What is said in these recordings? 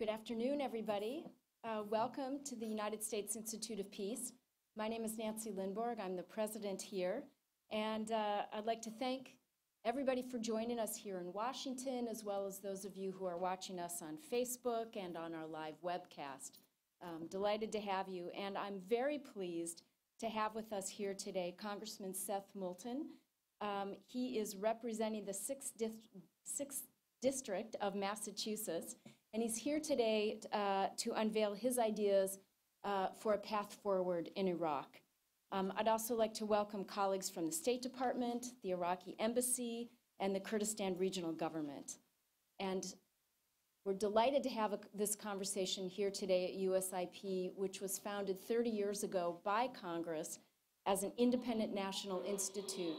Good afternoon, everybody. Uh, welcome to the United States Institute of Peace. My name is Nancy Lindborg. I'm the president here. And uh, I'd like to thank everybody for joining us here in Washington, as well as those of you who are watching us on Facebook and on our live webcast. Um, delighted to have you. And I'm very pleased to have with us here today Congressman Seth Moulton. Um, he is representing the 6th, Dis 6th District of Massachusetts, and he's here today uh, to unveil his ideas uh, for a path forward in Iraq. Um, I'd also like to welcome colleagues from the State Department, the Iraqi Embassy, and the Kurdistan Regional Government. And we're delighted to have a, this conversation here today at USIP, which was founded 30 years ago by Congress as an independent national institute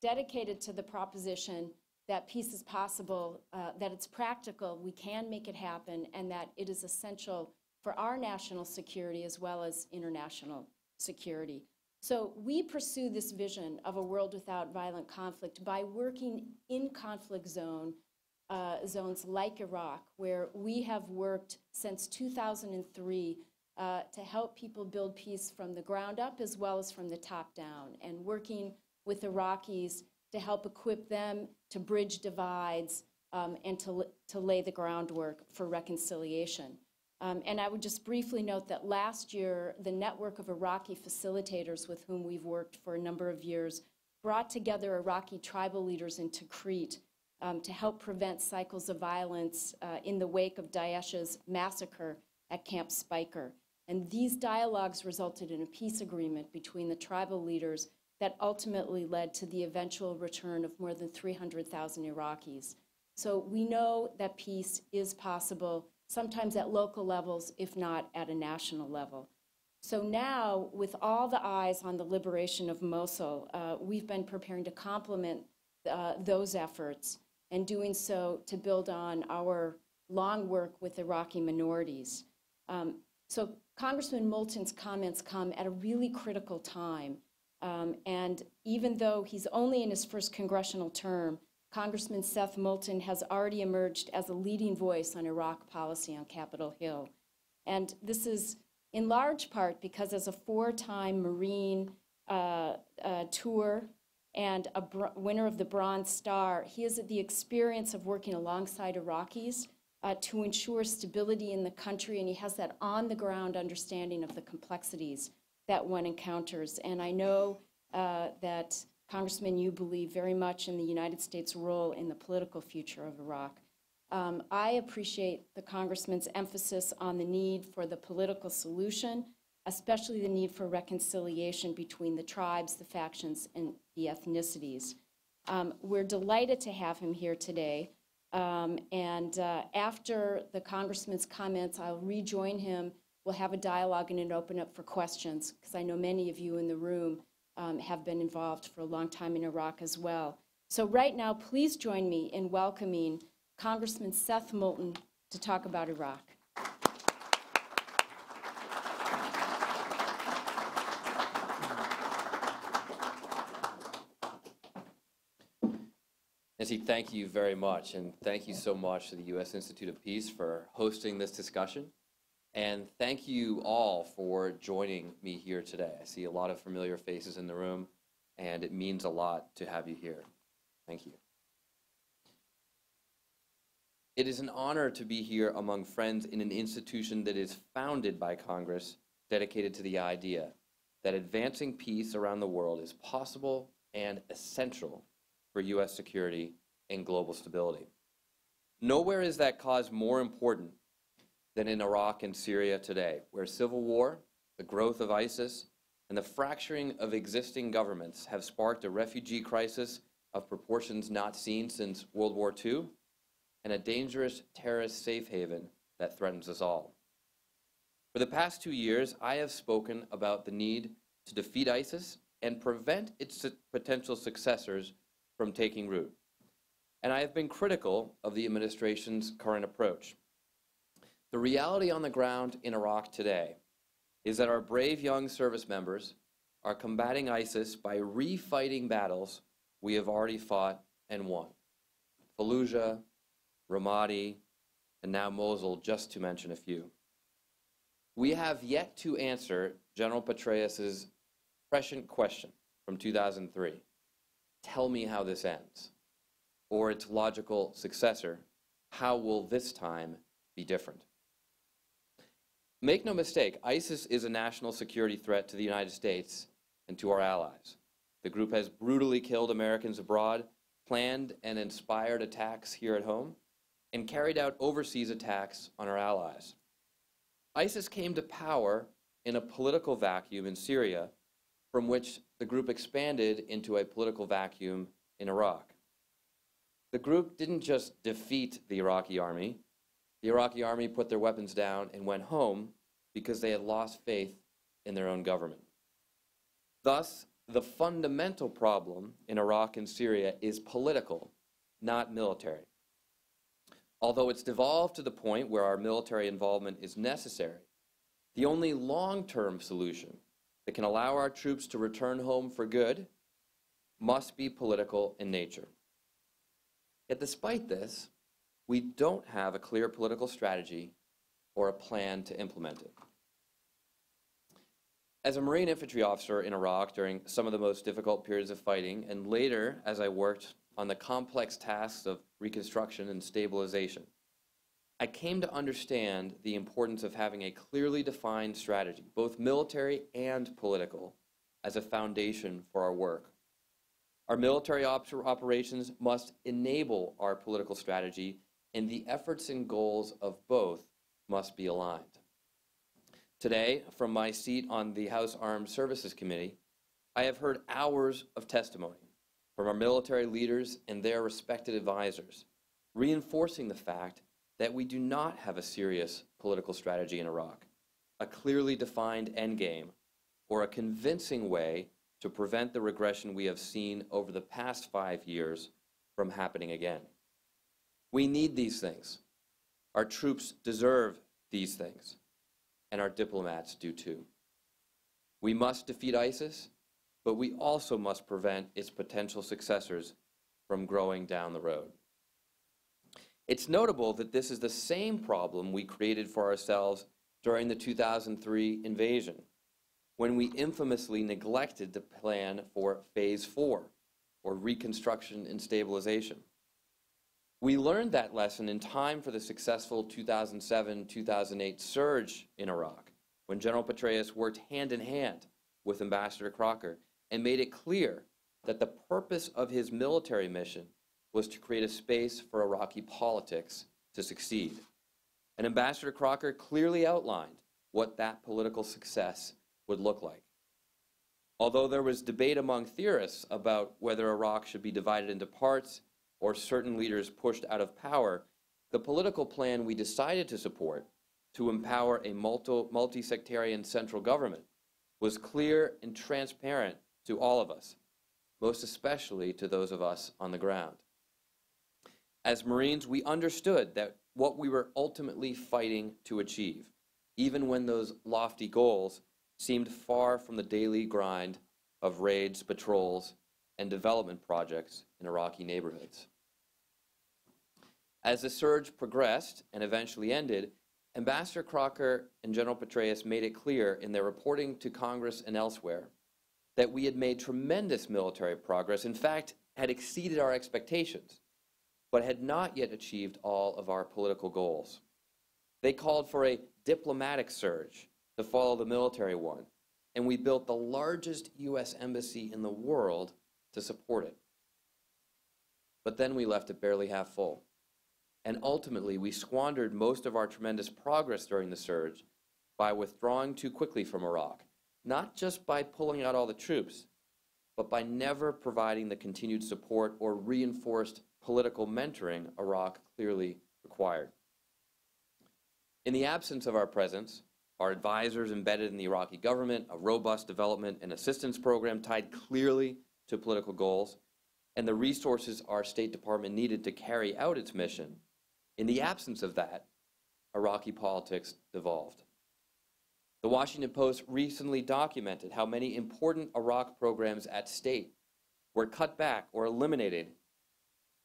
dedicated to the proposition that peace is possible, uh, that it's practical, we can make it happen, and that it is essential for our national security as well as international security. So we pursue this vision of a world without violent conflict by working in conflict zone, uh, zones like Iraq, where we have worked since 2003 uh, to help people build peace from the ground up as well as from the top down, and working with Iraqis to help equip them to bridge divides um, and to, to lay the groundwork for reconciliation. Um, and I would just briefly note that last year, the network of Iraqi facilitators with whom we've worked for a number of years brought together Iraqi tribal leaders in Tikrit um, to help prevent cycles of violence uh, in the wake of Daesh's massacre at Camp Speicher. And these dialogues resulted in a peace agreement between the tribal leaders that ultimately led to the eventual return of more than 300,000 Iraqis. So we know that peace is possible, sometimes at local levels, if not at a national level. So now, with all the eyes on the liberation of Mosul, uh, we've been preparing to complement uh, those efforts and doing so to build on our long work with Iraqi minorities. Um, so Congressman Moulton's comments come at a really critical time um, and even though he's only in his first congressional term, Congressman Seth Moulton has already emerged as a leading voice on Iraq policy on Capitol Hill. And this is in large part because as a four-time Marine uh, uh, tour and a winner of the Bronze Star, he has the experience of working alongside Iraqis uh, to ensure stability in the country, and he has that on-the-ground understanding of the complexities that one encounters. And I know uh, that, Congressman, you believe very much in the United States' role in the political future of Iraq. Um, I appreciate the Congressman's emphasis on the need for the political solution, especially the need for reconciliation between the tribes, the factions, and the ethnicities. Um, we're delighted to have him here today. Um, and uh, after the Congressman's comments, I'll rejoin him we'll have a dialogue and then open up for questions because I know many of you in the room um, have been involved for a long time in Iraq as well. So right now, please join me in welcoming Congressman Seth Moulton to talk about Iraq. Nancy, thank you very much, and thank you so much to the U.S. Institute of Peace for hosting this discussion. And thank you all for joining me here today. I see a lot of familiar faces in the room, and it means a lot to have you here. Thank you. It is an honor to be here among friends in an institution that is founded by Congress, dedicated to the idea that advancing peace around the world is possible and essential for U.S. security and global stability. Nowhere is that cause more important than in Iraq and Syria today, where civil war, the growth of ISIS, and the fracturing of existing governments have sparked a refugee crisis of proportions not seen since World War II and a dangerous terrorist safe haven that threatens us all. For the past two years, I have spoken about the need to defeat ISIS and prevent its potential successors from taking root. And I have been critical of the administration's current approach. The reality on the ground in Iraq today is that our brave young service members are combating ISIS by refighting battles we have already fought and won. Fallujah, Ramadi, and now Mosul, just to mention a few. We have yet to answer General Petraeus's prescient question from 2003 Tell me how this ends. Or its logical successor, How will this time be different? Make no mistake, ISIS is a national security threat to the United States and to our allies. The group has brutally killed Americans abroad, planned and inspired attacks here at home, and carried out overseas attacks on our allies. ISIS came to power in a political vacuum in Syria, from which the group expanded into a political vacuum in Iraq. The group didn't just defeat the Iraqi army, the Iraqi army put their weapons down and went home because they had lost faith in their own government. Thus, the fundamental problem in Iraq and Syria is political, not military. Although it's devolved to the point where our military involvement is necessary, the only long term solution that can allow our troops to return home for good must be political in nature. Yet, despite this, we don't have a clear political strategy or a plan to implement it. As a Marine infantry officer in Iraq during some of the most difficult periods of fighting, and later as I worked on the complex tasks of reconstruction and stabilization, I came to understand the importance of having a clearly defined strategy, both military and political, as a foundation for our work. Our military op operations must enable our political strategy, and the efforts and goals of both must be aligned. Today, from my seat on the House Armed Services Committee, I have heard hours of testimony from our military leaders and their respected advisors, reinforcing the fact that we do not have a serious political strategy in Iraq, a clearly defined endgame, or a convincing way to prevent the regression we have seen over the past five years from happening again. We need these things. Our troops deserve these things, and our diplomats do too. We must defeat ISIS, but we also must prevent its potential successors from growing down the road. It's notable that this is the same problem we created for ourselves during the 2003 invasion, when we infamously neglected to plan for phase four, or reconstruction and stabilization. We learned that lesson in time for the successful 2007-2008 surge in Iraq, when General Petraeus worked hand in hand with Ambassador Crocker and made it clear that the purpose of his military mission was to create a space for Iraqi politics to succeed. And Ambassador Crocker clearly outlined what that political success would look like. Although there was debate among theorists about whether Iraq should be divided into parts or certain leaders pushed out of power, the political plan we decided to support to empower a multi-sectarian central government was clear and transparent to all of us, most especially to those of us on the ground. As Marines, we understood that what we were ultimately fighting to achieve, even when those lofty goals seemed far from the daily grind of raids, patrols, and development projects in Iraqi neighborhoods. As the surge progressed and eventually ended, Ambassador Crocker and General Petraeus made it clear in their reporting to Congress and elsewhere that we had made tremendous military progress, in fact, had exceeded our expectations, but had not yet achieved all of our political goals. They called for a diplomatic surge to follow the military one, and we built the largest U.S. embassy in the world to support it. But then we left it barely half full. And ultimately, we squandered most of our tremendous progress during the surge by withdrawing too quickly from Iraq, not just by pulling out all the troops, but by never providing the continued support or reinforced political mentoring Iraq clearly required. In the absence of our presence, our advisors embedded in the Iraqi government, a robust development and assistance program tied clearly to political goals, and the resources our State Department needed to carry out its mission in the mm-hmm. absence of that, Iraqi politics devolved. The Washington Post recently documented how many important Iraq programs at state were cut back or eliminated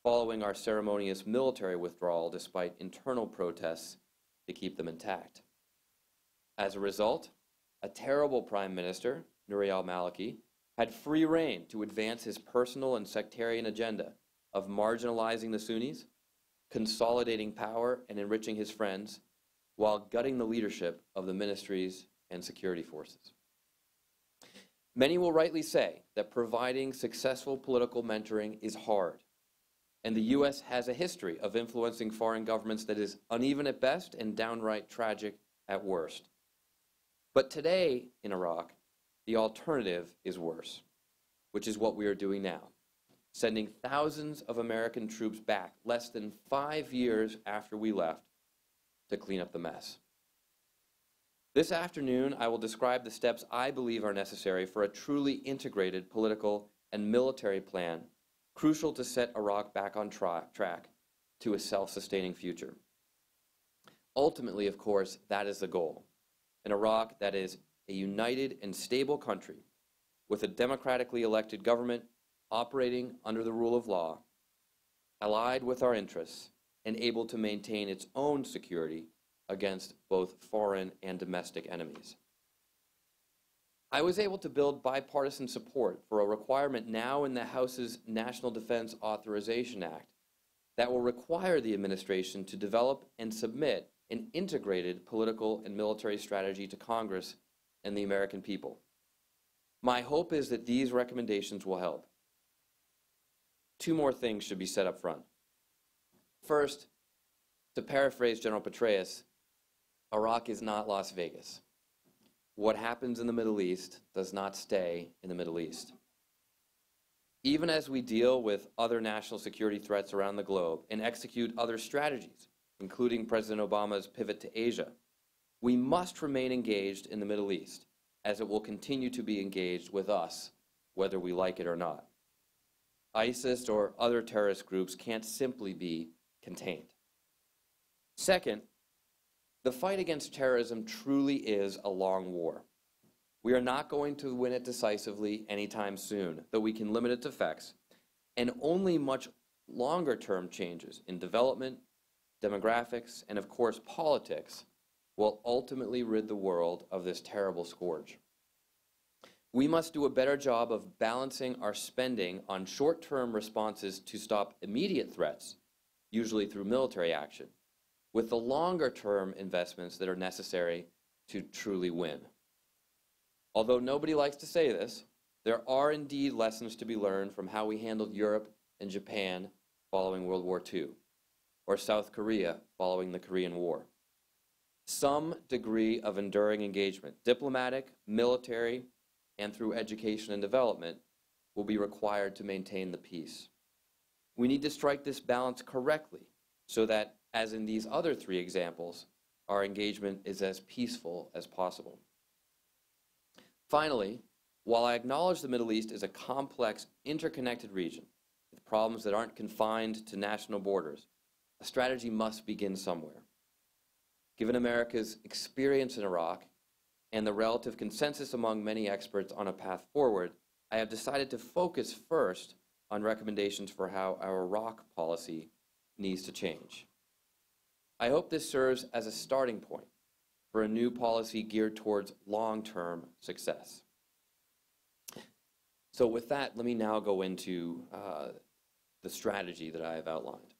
following our ceremonious military withdrawal despite internal protests to keep them intact. As a result, a terrible prime minister, Nouri al-Maliki, had free rein to advance his personal and sectarian agenda of marginalizing the Sunnis, consolidating power and enriching his friends, while gutting the leadership of the ministries and security forces. Many will rightly say that providing successful political mentoring is hard, and the U.S. has a history of influencing foreign governments that is uneven at best and downright tragic at worst. But today in Iraq, the alternative is worse, which is what we are doing now, sending thousands of American troops back less than five years after we left to clean up the mess. This afternoon, I will describe the steps I believe are necessary for a truly integrated political and military plan crucial to set Iraq back on tra track to a self-sustaining future. Ultimately, of course, that is the goal. An Iraq that is a united and stable country with a democratically elected government operating under the rule of law, allied with our interests, and able to maintain its own security against both foreign and domestic enemies. I was able to build bipartisan support for a requirement now in the House's National Defense Authorization Act that will require the administration to develop and submit an integrated political and military strategy to Congress and the American people. My hope is that these recommendations will help. Two more things should be set up front. First, to paraphrase General Petraeus, Iraq is not Las Vegas. What happens in the Middle East does not stay in the Middle East. Even as we deal with other national security threats around the globe and execute other strategies, including President Obama's pivot to Asia, we must remain engaged in the Middle East, as it will continue to be engaged with us, whether we like it or not. ISIS or other terrorist groups can't simply be contained. Second, the fight against terrorism truly is a long war. We are not going to win it decisively anytime soon, though we can limit its effects, and only much longer term changes in development, demographics, and of course politics will ultimately rid the world of this terrible scourge. We must do a better job of balancing our spending on short-term responses to stop immediate threats, usually through military action, with the longer-term investments that are necessary to truly win. Although nobody likes to say this, there are indeed lessons to be learned from how we handled Europe and Japan following World War II, or South Korea following the Korean War some degree of enduring engagement, diplomatic, military, and through education and development, will be required to maintain the peace. We need to strike this balance correctly so that, as in these other three examples, our engagement is as peaceful as possible. Finally, while I acknowledge the Middle East is a complex, interconnected region with problems that aren't confined to national borders, a strategy must begin somewhere. Given America's experience in Iraq and the relative consensus among many experts on a path forward, I have decided to focus first on recommendations for how our Iraq policy needs to change. I hope this serves as a starting point for a new policy geared towards long-term success. So with that, let me now go into uh, the strategy that I have outlined.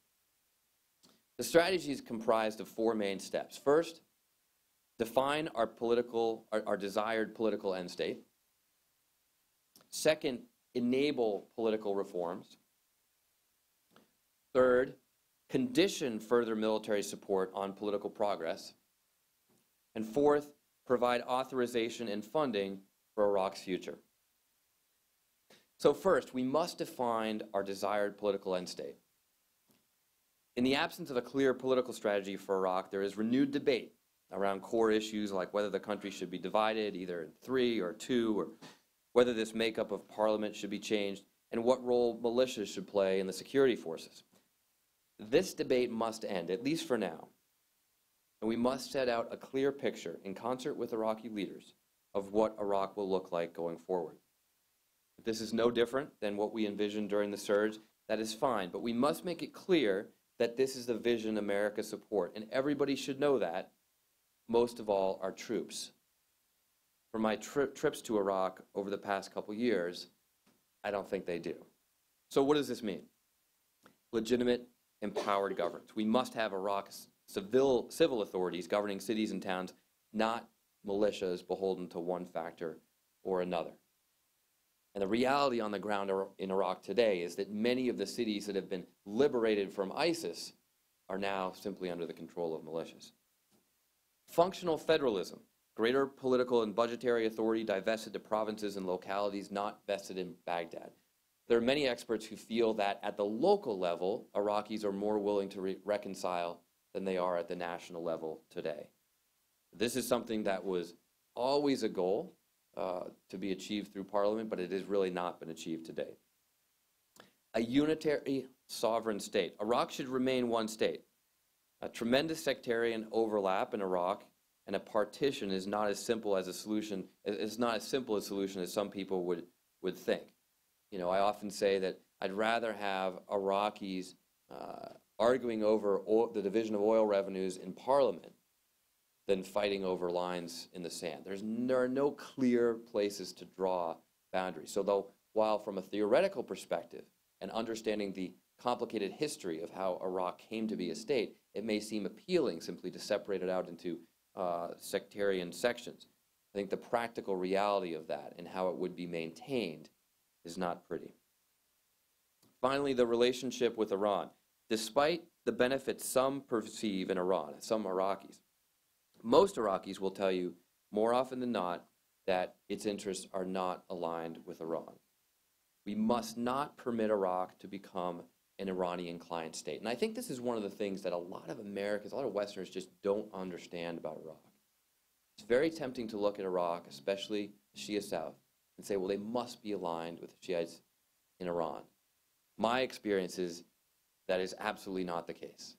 The strategy is comprised of four main steps. First, define our political, our, our desired political end state. Second, enable political reforms. Third, condition further military support on political progress. And fourth, provide authorization and funding for Iraq's future. So first, we must define our desired political end state. In the absence of a clear political strategy for Iraq, there is renewed debate around core issues like whether the country should be divided either in three or two, or whether this makeup of parliament should be changed, and what role militias should play in the security forces. This debate must end, at least for now, and we must set out a clear picture in concert with Iraqi leaders of what Iraq will look like going forward. If This is no different than what we envisioned during the surge that is fine, but we must make it clear that this is the vision America support, and everybody should know that, most of all our troops. For my tri- trips to Iraq over the past couple years, I don't think they do. So what does this mean? Legitimate, empowered governance. We must have Iraq's civil, civil authorities governing cities and towns, not militias beholden to one factor or another. And the reality on the ground in Iraq today is that many of the cities that have been liberated from ISIS are now simply under the control of militias. Functional federalism, greater political and budgetary authority divested to provinces and localities not vested in Baghdad. There are many experts who feel that at the local level, Iraqis are more willing to re reconcile than they are at the national level today. This is something that was always a goal uh, to be achieved through Parliament, but it has really not been achieved today. A unitary sovereign state. Iraq should remain one state. A tremendous sectarian overlap in Iraq and a partition is not as simple as a solution, it's not as simple a solution as some people would, would think. You know, I often say that I'd rather have Iraqis uh, arguing over oil, the division of oil revenues in Parliament than fighting over lines in the sand. There's, there are no clear places to draw boundaries. So though, while from a theoretical perspective and understanding the complicated history of how Iraq came to be a state, it may seem appealing simply to separate it out into uh, sectarian sections. I think the practical reality of that and how it would be maintained is not pretty. Finally, the relationship with Iran. Despite the benefits some perceive in Iran, some Iraqis, most Iraqis will tell you more often than not that its interests are not aligned with Iran. We must not permit Iraq to become an Iranian client state. And I think this is one of the things that a lot of Americans, a lot of Westerners just don't understand about Iraq. It's very tempting to look at Iraq, especially Shia South, and say, well, they must be aligned with the Shiites in Iran. My experience is that is absolutely not the case.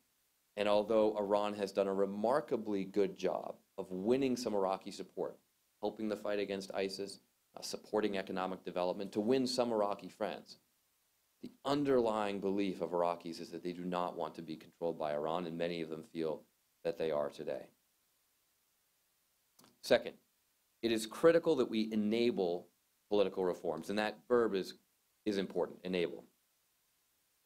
And although Iran has done a remarkably good job of winning some Iraqi support, helping the fight against ISIS, uh, supporting economic development, to win some Iraqi friends, the underlying belief of Iraqis is that they do not want to be controlled by Iran, and many of them feel that they are today. Second, it is critical that we enable political reforms, and that verb is, is important, enable.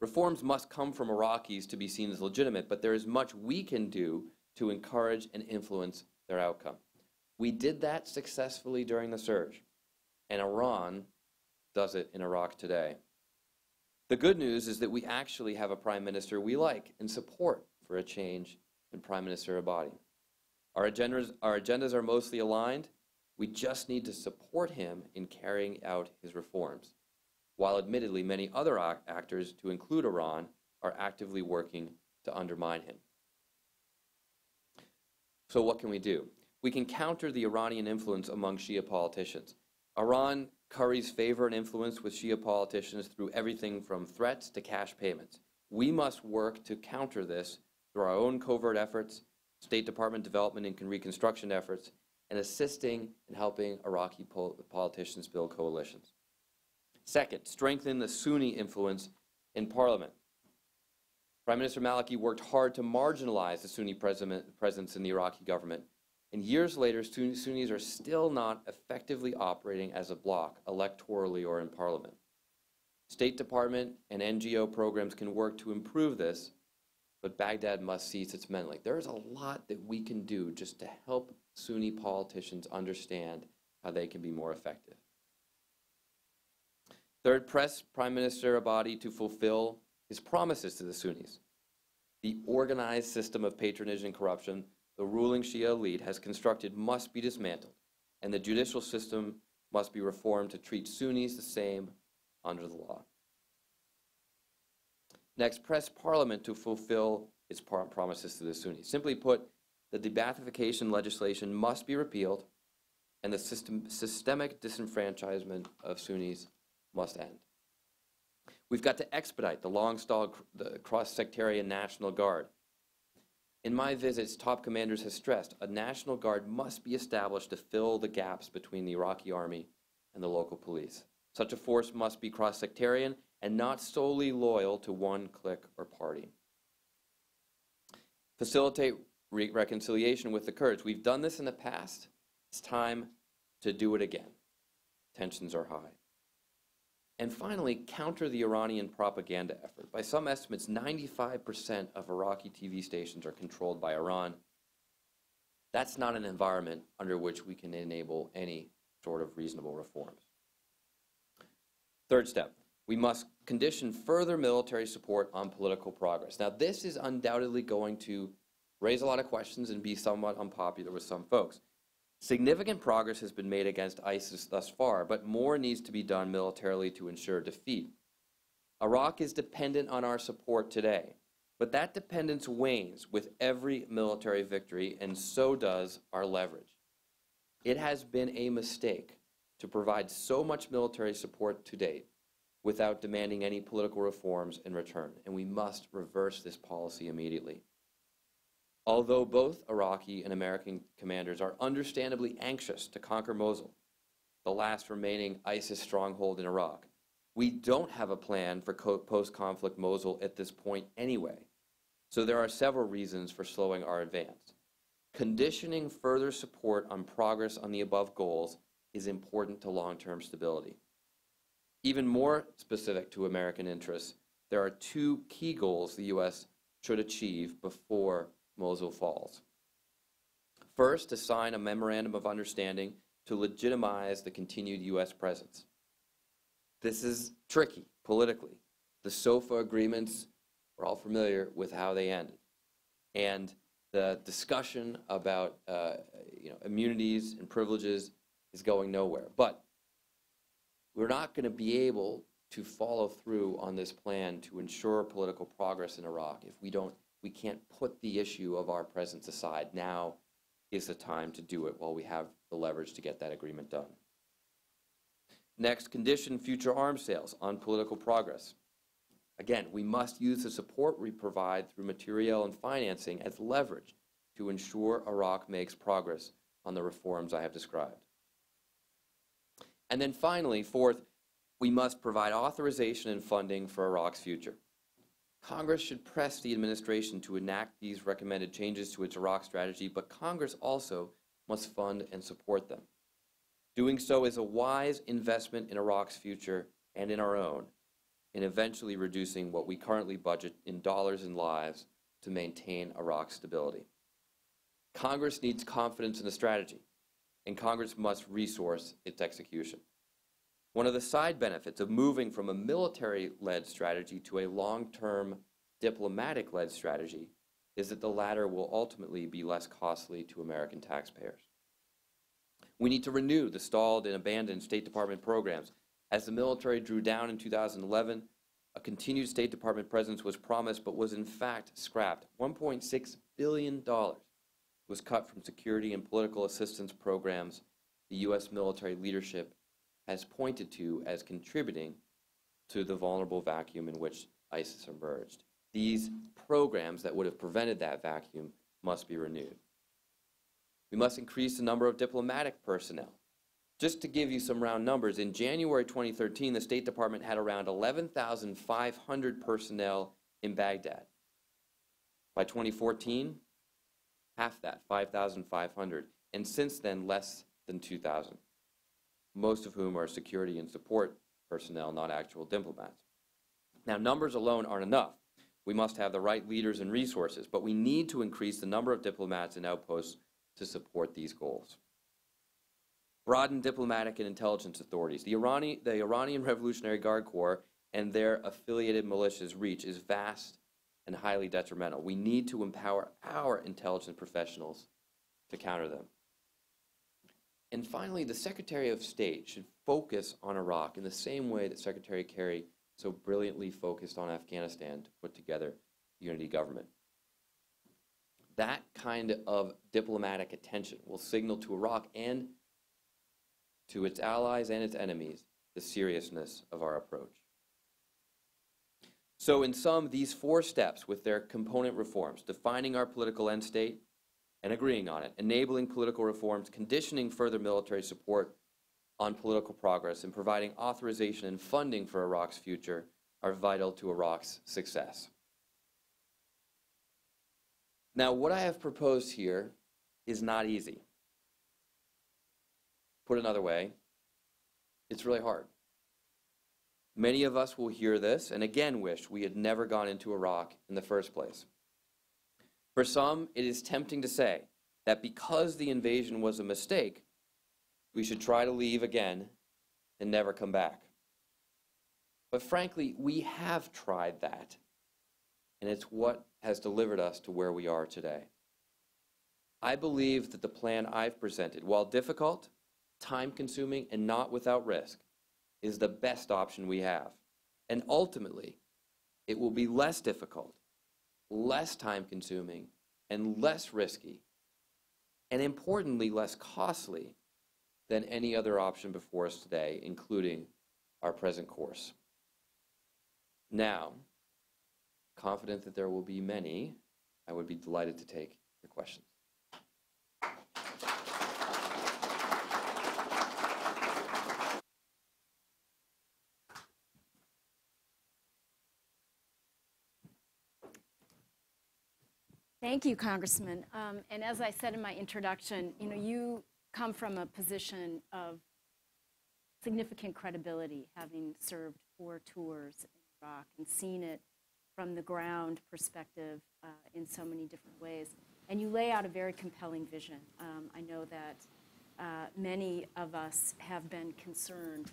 Reforms must come from Iraqis to be seen as legitimate, but there is much we can do to encourage and influence their outcome. We did that successfully during the surge, and Iran does it in Iraq today. The good news is that we actually have a prime minister we like and support for a change in Prime Minister Abadi. Our agendas, our agendas are mostly aligned. We just need to support him in carrying out his reforms, while admittedly many other actors, to include Iran, are actively working to undermine him. So what can we do? We can counter the Iranian influence among Shia politicians. Iran curries favor and influence with Shia politicians through everything from threats to cash payments. We must work to counter this through our own covert efforts, State Department development and reconstruction efforts, and assisting and helping Iraqi pol politicians build coalitions. Second, strengthen the Sunni influence in parliament. Prime Minister Maliki worked hard to marginalize the Sunni presence in the Iraqi government and years later, Sunnis are still not effectively operating as a bloc, electorally or in parliament. State Department and NGO programs can work to improve this, but Baghdad must seize its men. Like, there's a lot that we can do just to help Sunni politicians understand how they can be more effective. Third, press Prime Minister Abadi to fulfill his promises to the Sunnis. The organized system of patronage and corruption the ruling Shia elite has constructed must be dismantled, and the judicial system must be reformed to treat Sunnis the same under the law. Next, press Parliament to fulfill its promises to the Sunnis. Simply put, de-Ba'athification legislation must be repealed, and the system, systemic disenfranchisement of Sunnis must end. We've got to expedite the long-stalled cross-sectarian National Guard in my visits, top commanders have stressed a National Guard must be established to fill the gaps between the Iraqi army and the local police. Such a force must be cross-sectarian and not solely loyal to one clique or party. Facilitate re- reconciliation with the Kurds. We've done this in the past. It's time to do it again. Tensions are high. And finally, counter the Iranian propaganda effort. By some estimates, 95% of Iraqi TV stations are controlled by Iran. That's not an environment under which we can enable any sort of reasonable reforms. Third step, we must condition further military support on political progress. Now, this is undoubtedly going to raise a lot of questions and be somewhat unpopular with some folks. Significant progress has been made against ISIS thus far, but more needs to be done militarily to ensure defeat. Iraq is dependent on our support today, but that dependence wanes with every military victory, and so does our leverage. It has been a mistake to provide so much military support to date without demanding any political reforms in return, and we must reverse this policy immediately. Although both Iraqi and American commanders are understandably anxious to conquer Mosul, the last remaining ISIS stronghold in Iraq, we don't have a plan for post conflict Mosul at this point anyway. So there are several reasons for slowing our advance. Conditioning further support on progress on the above goals is important to long term stability. Even more specific to American interests, there are two key goals the U.S. should achieve before Mosul falls. First, to sign a memorandum of understanding to legitimize the continued U.S. presence. This is tricky politically. The SOFA agreements, we're all familiar with how they ended. And the discussion about uh, you know, immunities and privileges is going nowhere. But we're not going to be able to follow through on this plan to ensure political progress in Iraq if we don't we can't put the issue of our presence aside. Now is the time to do it while we have the leverage to get that agreement done. Next, condition future arms sales on political progress. Again, we must use the support we provide through material and financing as leverage to ensure Iraq makes progress on the reforms I have described. And then finally, fourth, we must provide authorization and funding for Iraq's future. Congress should press the administration to enact these recommended changes to its Iraq strategy, but Congress also must fund and support them. Doing so is a wise investment in Iraq's future and in our own, in eventually reducing what we currently budget in dollars and lives to maintain Iraq's stability. Congress needs confidence in the strategy, and Congress must resource its execution. One of the side benefits of moving from a military led strategy to a long term diplomatic led strategy is that the latter will ultimately be less costly to American taxpayers. We need to renew the stalled and abandoned State Department programs. As the military drew down in 2011, a continued State Department presence was promised but was in fact scrapped. $1.6 billion was cut from security and political assistance programs the U.S. military leadership has pointed to as contributing to the vulnerable vacuum in which ISIS emerged. These programs that would have prevented that vacuum must be renewed. We must increase the number of diplomatic personnel. Just to give you some round numbers, in January 2013, the State Department had around 11,500 personnel in Baghdad. By 2014, half that, 5,500. And since then, less than 2,000 most of whom are security and support personnel, not actual diplomats. Now, numbers alone aren't enough. We must have the right leaders and resources, but we need to increase the number of diplomats and outposts to support these goals. Broaden diplomatic and intelligence authorities. The, Irani, the Iranian Revolutionary Guard Corps and their affiliated militias' reach is vast and highly detrimental. We need to empower our intelligence professionals to counter them. And finally, the Secretary of State should focus on Iraq in the same way that Secretary Kerry so brilliantly focused on Afghanistan to put together unity government. That kind of diplomatic attention will signal to Iraq and to its allies and its enemies the seriousness of our approach. So, in sum, these four steps with their component reforms, defining our political end state, and agreeing on it, enabling political reforms, conditioning further military support on political progress, and providing authorization and funding for Iraq's future are vital to Iraq's success. Now, what I have proposed here is not easy. Put another way, it's really hard. Many of us will hear this and again wish we had never gone into Iraq in the first place. For some, it is tempting to say that because the invasion was a mistake, we should try to leave again and never come back. But frankly, we have tried that, and it's what has delivered us to where we are today. I believe that the plan I've presented, while difficult, time consuming, and not without risk, is the best option we have. And ultimately, it will be less difficult, less time consuming, and less risky, and importantly, less costly than any other option before us today, including our present course. Now, confident that there will be many, I would be delighted to take your questions. Thank you, Congressman. Um, and as I said in my introduction, you know, you come from a position of significant credibility, having served four tours in Iraq and seen it from the ground perspective uh, in so many different ways. And you lay out a very compelling vision. Um, I know that uh, many of us have been concerned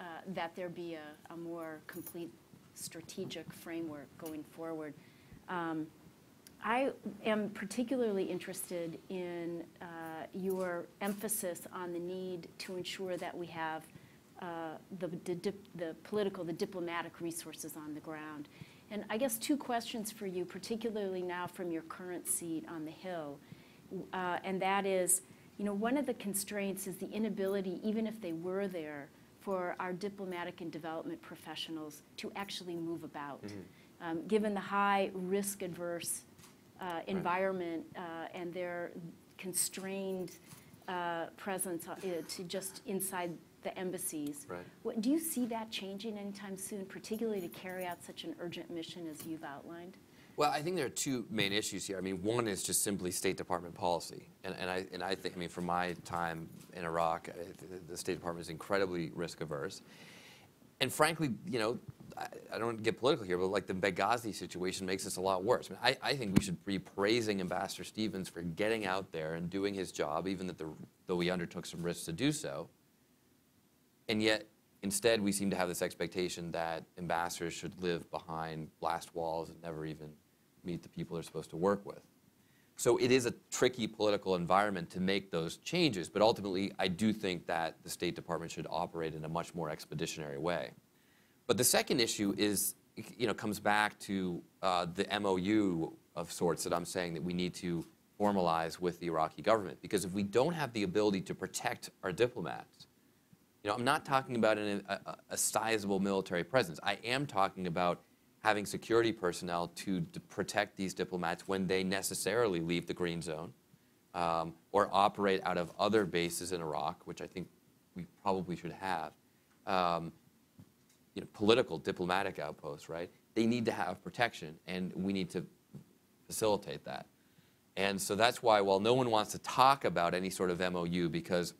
uh, that there be a, a, more complete strategic framework going forward. Um, I am particularly interested in uh, your emphasis on the need to ensure that we have uh, the, the, the, political, the diplomatic resources on the ground. And I guess two questions for you, particularly now from your current seat on the Hill. Uh, and that is, you know, one of the constraints is the inability, even if they were there, for our diplomatic and development professionals to actually move about. Mm -hmm. um, given the high risk adverse uh, environment uh, and their constrained uh, presence uh, to just inside the embassies. Right. What, do you see that changing anytime soon, particularly to carry out such an urgent mission as you've outlined? Well, I think there are two main issues here. I mean, one is just simply State Department policy, and, and I and I think I mean from my time in Iraq, the State Department is incredibly risk averse, and frankly, you know, I, don't get political here, but like the Benghazi situation makes this a lot worse. I, mean, I, I, think we should be praising Ambassador Stevens for getting out there and doing his job, even that the, though he undertook some risks to do so. And yet, instead, we seem to have this expectation that ambassadors should live behind blast walls and never even meet the people they're supposed to work with. So it is a tricky political environment to make those changes, but ultimately, I do think that the State Department should operate in a much more expeditionary way. But the second issue is, you know, comes back to uh, the MOU of sorts that I'm saying that we need to formalize with the Iraqi government. Because if we don't have the ability to protect our diplomats, you know, I'm not talking about an, a, a, sizable military presence. I am talking about having security personnel to, protect these diplomats when they necessarily leave the green zone um, or operate out of other bases in Iraq, which I think we probably should have. Um, you know, political, diplomatic outposts, right? They need to have protection, and we need to facilitate that. And so that's why, while no one wants to talk about any sort of MOU, because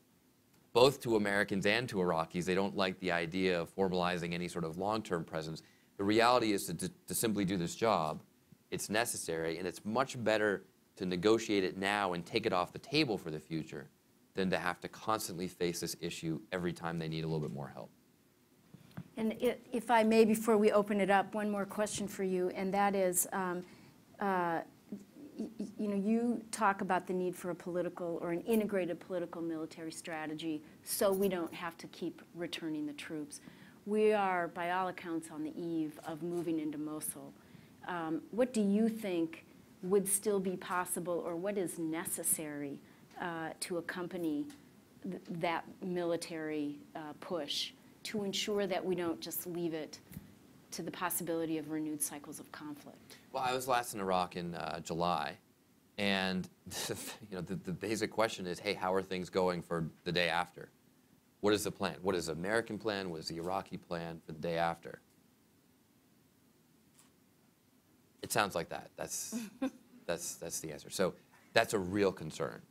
both to Americans and to Iraqis, they don't like the idea of formalizing any sort of long-term presence. The reality is to, to, to simply do this job. It's necessary, and it's much better to negotiate it now and take it off the table for the future than to have to constantly face this issue every time they need a little bit more help. And if I may, before we open it up, one more question for you, and that is, um, uh, you know, you talk about the need for a political or an integrated political military strategy so we don't have to keep returning the troops. We are, by all accounts, on the eve of moving into Mosul. Um, what do you think would still be possible or what is necessary uh, to accompany th that military uh, push to ensure that we don't just leave it to the possibility of renewed cycles of conflict? Well, I was last in Iraq in uh, July, and you know the, the basic question is, hey, how are things going for the day after? What is the plan? What is the American plan? What is the Iraqi plan for the day after? It sounds like that. That's, that's, that's the answer. So that's a real concern.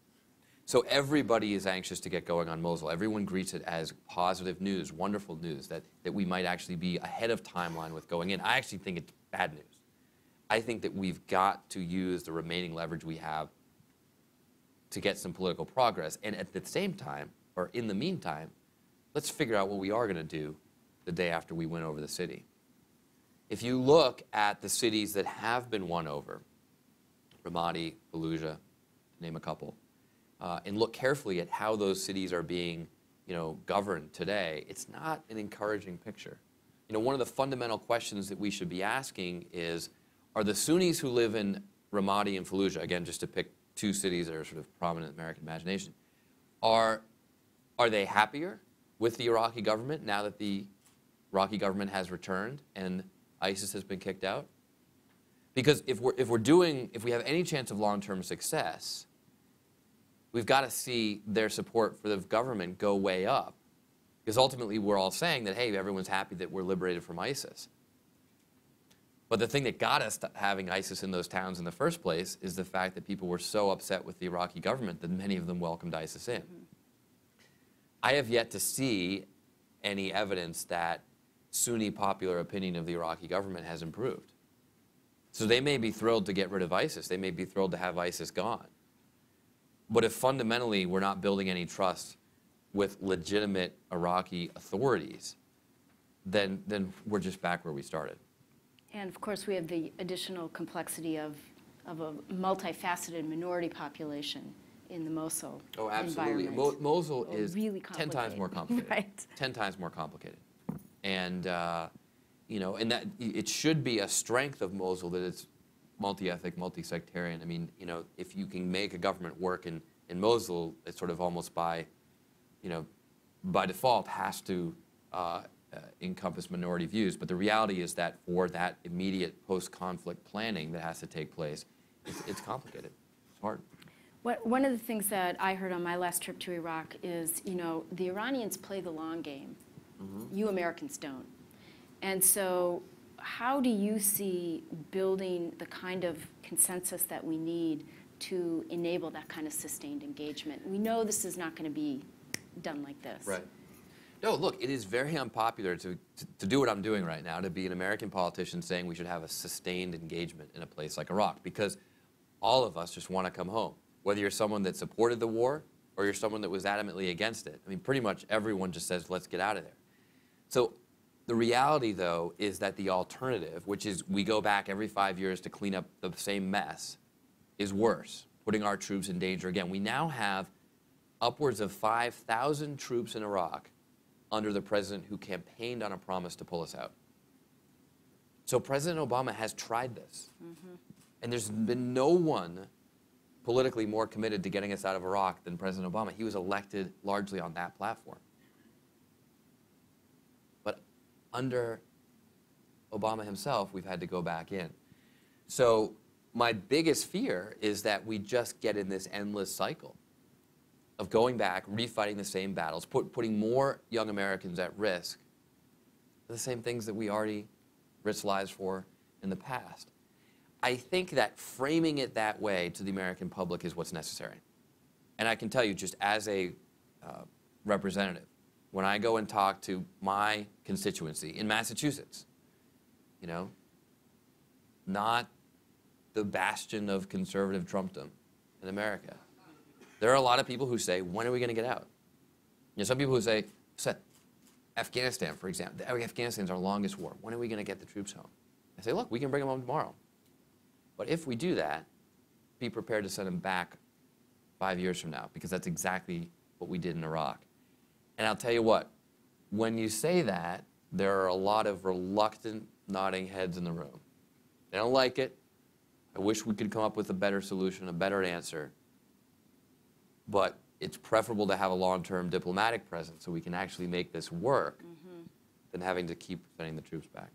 So everybody is anxious to get going on Mosul. Everyone greets it as positive news, wonderful news, that, that we might actually be ahead of timeline with going in. I actually think it's bad news. I think that we've got to use the remaining leverage we have to get some political progress. And at the same time, or in the meantime, let's figure out what we are going to do the day after we win over the city. If you look at the cities that have been won over, Ramadi, Fallujah, name a couple, uh, and look carefully at how those cities are being, you know, governed today, it's not an encouraging picture. You know, one of the fundamental questions that we should be asking is, are the Sunnis who live in Ramadi and Fallujah, again, just to pick two cities that are sort of prominent in American imagination, are, are they happier with the Iraqi government now that the Iraqi government has returned and ISIS has been kicked out? Because if we're, if we're doing, if we have any chance of long-term success, we've got to see their support for the government go way up. Because ultimately, we're all saying that, hey, everyone's happy that we're liberated from ISIS. But the thing that got us to having ISIS in those towns in the first place is the fact that people were so upset with the Iraqi government that many of them welcomed ISIS in. Mm-hmm. I have yet to see any evidence that Sunni popular opinion of the Iraqi government has improved. So they may be thrilled to get rid of ISIS, they may be thrilled to have ISIS gone. But if fundamentally we're not building any trust with legitimate Iraqi authorities, then, then we're just back where we started. And of course, we have the additional complexity of, of a multifaceted minority population in the Mosul Oh, absolutely. Mo- Mosul Oh, is really 10 times more complicated. Right. 10 times more complicated. And, uh, you know, and that it should be a strength of Mosul that it's multi-ethnic, multi-sectarian. I mean, you know, if you can make a government work in, in Mosul, it sort of almost by, you know, by default has to uh, uh, encompass minority views. But the reality is that for that immediate post-conflict planning that has to take place, it's, it's complicated. It's hard. What, one of the things that I heard on my last trip to Iraq is, you know, the Iranians play the long game. You Americans don't. And so, how do you see building the kind of consensus that we need to enable that kind of sustained engagement? We know this is not going to be done like this. Right. No, look, it is very unpopular to, to, to do what I'm doing right now, to be an American politician saying we should have a sustained engagement in a place like Iraq, because all of us just want to come home. Whether you're someone that supported the war or you're someone that was adamantly against it. I mean, pretty much everyone just says, let's get out of there. So the reality, though, is that the alternative, which is we go back every five years to clean up the same mess, is worse, putting our troops in danger again. We now have upwards of 5,000 troops in Iraq under the president who campaigned on a promise to pull us out. So President Obama has tried this. Mm-hmm. And there's been no one politically more committed to getting us out of Iraq than President Obama. He was elected largely on that platform. But under Obama himself, we've had to go back in. So my biggest fear is that we just get in this endless cycle of going back, refighting the same battles, put, putting more young Americans at risk for the same things that we already risked lives for in the past. I think that framing it that way to the American public is what's necessary. And I can tell you, just as a uh, representative, when I go and talk to my constituency in Massachusetts, you know, not the bastion of conservative Trumpdom in America, there are a lot of people who say, when are we going to get out? You know, some people who say, "Set Afghanistan, for example, Afghanistan's our longest war. When are we going to get the troops home? I say, look, we can bring them home tomorrow. But if we do that, be prepared to send them back five years from now, because that's exactly what we did in Iraq. And I'll tell you what, when you say that, there are a lot of reluctant nodding heads in the room. They don't like it. I wish we could come up with a better solution, a better answer. But it's preferable to have a long-term diplomatic presence so we can actually make this work than having to keep sending the troops back.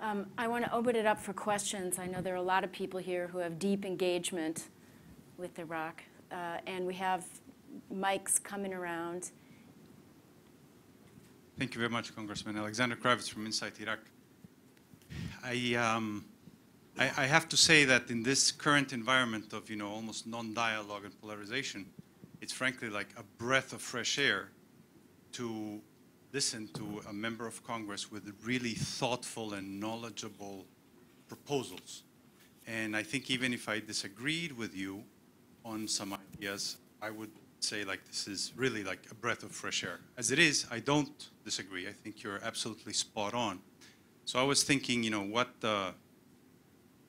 Um, I want to open it up for questions. I know there are a lot of people here who have deep engagement with Iraq, uh, and we have mics coming around. Thank you very much, Congressman. Alexander Kravitz from Inside Iraq. I, um, I, I have to say that in this current environment of, you know, almost non-dialogue and polarization, it's frankly like a breath of fresh air to listen to a member of Congress with really thoughtful and knowledgeable proposals. And I think even if I disagreed with you on some ideas, I would say like this is really like a breath of fresh air. As it is, I don't disagree. I think you're absolutely spot on. So I was thinking, you know, what uh,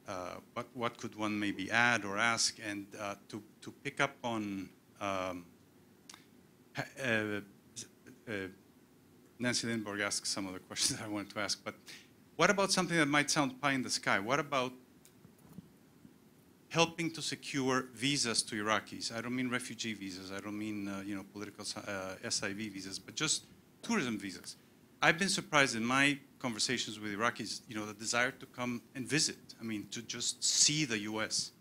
uh, what what could one maybe add or ask, and uh, to to pick up on um, uh, uh, Nancy Lindborg asked some of the questions I wanted to ask, but what about something that might sound pie in the sky? What about helping to secure visas to Iraqis? I don't mean refugee visas. I don't mean uh, you know political uh, SIV visas, but just tourism visas. I've been surprised in my conversations with Iraqis, you know, the desire to come and visit. I mean, to just see the U.S.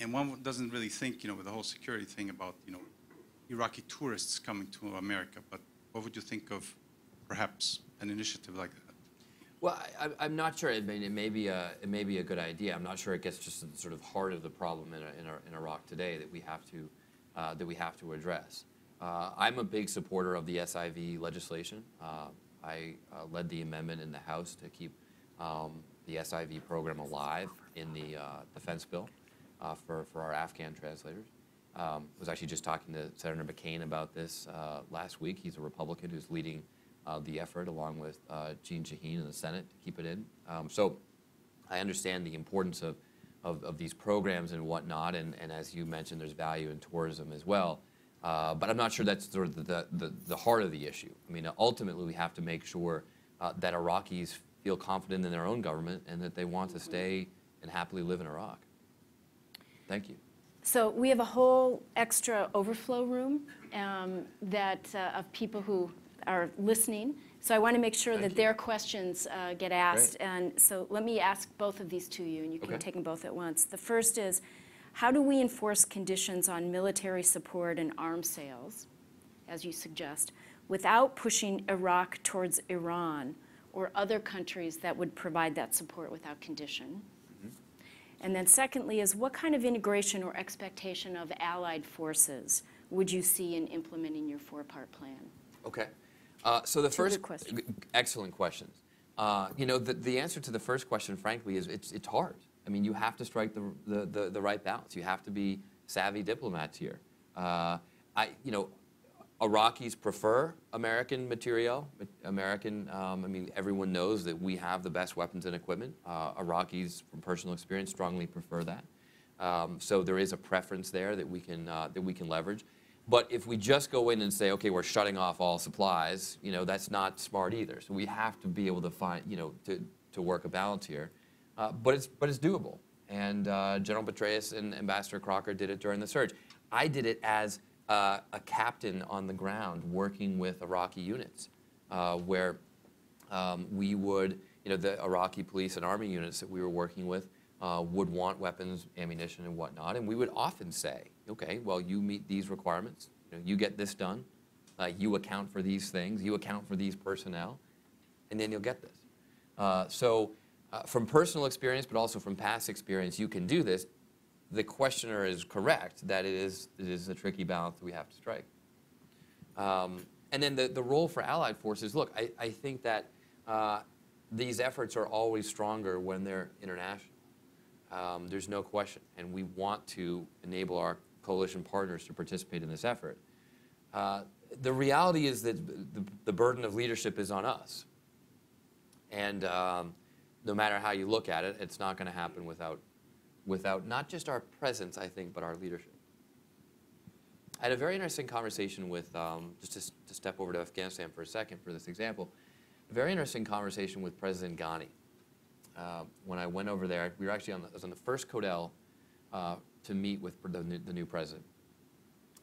And one doesn't really think, you know, with the whole security thing about, you know, Iraqi tourists coming to America. But what would you think of perhaps an initiative like that? Well, I, I- I'm not sure. I mean, it may be a it may be a good idea. I'm not sure it gets just to the sort of heart of the problem in, in, in Iraq today that we have to uh, that we have to address. Uh, I'm a big supporter of the SIV legislation. Uh, I uh, led the amendment in the House to keep um, the SIV program alive in the uh, defense bill uh, for for our Afghan translators. Um, was actually just talking to Senator McCain about this last week. He's a Republican who's leading the effort along with uh, Jeanne Shaheen in the Senate to keep it in. Um, so I understand the importance of, of, of these programs and whatnot, and, and as you mentioned, there's value in tourism as well. Uh, but I'm not sure that's sort of the, the, the heart of the issue. I mean, ultimately, we have to make sure uh, that Iraqis feel confident in their own government and that they want to stay and happily live in Iraq. Thank you. So we have a whole extra overflow room um, that, uh, of people who are listening. So I want to make sure Thank that you. their questions uh, get asked. And so let me ask both of these to you, and you can Okay. take them both at once. The first is, how do we enforce conditions on military support and arms sales, as you suggest, without pushing Iraq towards Iran or other countries that would provide that support without condition? And then secondly is what kind of integration or expectation of allied forces would you see in implementing your four-part plan? Okay. Uh, so the Two first question. excellent questions. Uh, you know, the, the answer to the first question, frankly, is it's, it's hard. I mean, you have to strike the, the, the, the right balance. You have to be savvy diplomats here. Uh, I, you know, Iraqis prefer American material, American, um, I mean, everyone knows that we have the best weapons and equipment. Uh, Iraqis, from personal experience, strongly prefer that. Um, so there is a preference there that we can, uh, that we can leverage. But if we just go in and say, okay, we're shutting off all supplies, you know, that's not smart either. So we have to be able to find, you know, to, to work a balance here. Uh, but, it's, but it's doable. And uh, General Petraeus and Ambassador Crocker did it during the surge. I did it as uh, a captain on the ground working with Iraqi units, uh, where um, we would, you know, the Iraqi police and army units that we were working with uh, would want weapons, ammunition, and whatnot. And we would often say, okay, well, you meet these requirements, you, know, you get this done, uh, you account for these things, you account for these personnel, and then you'll get this. Uh, so, uh, from personal experience, but also from past experience, you can do this. The questioner is correct that it is, it is a tricky balance that we have to strike. Um, and then the, the role for allied forces, look, I, I think that uh, these efforts are always stronger when they're international. Um, there's no question. And we want to enable our coalition partners to participate in this effort. Uh, the reality is that the, the burden of leadership is on us. And um, no matter how you look at it, it's not going to happen without, without not just our presence, I think, but our leadership. I had a very interesting conversation with, um, just to, to step over to Afghanistan for a second for this example, a very interesting conversation with President Ghani. Uh, when I went over there, we were actually on the, I was on the first Codel uh, to meet with the new, the new president.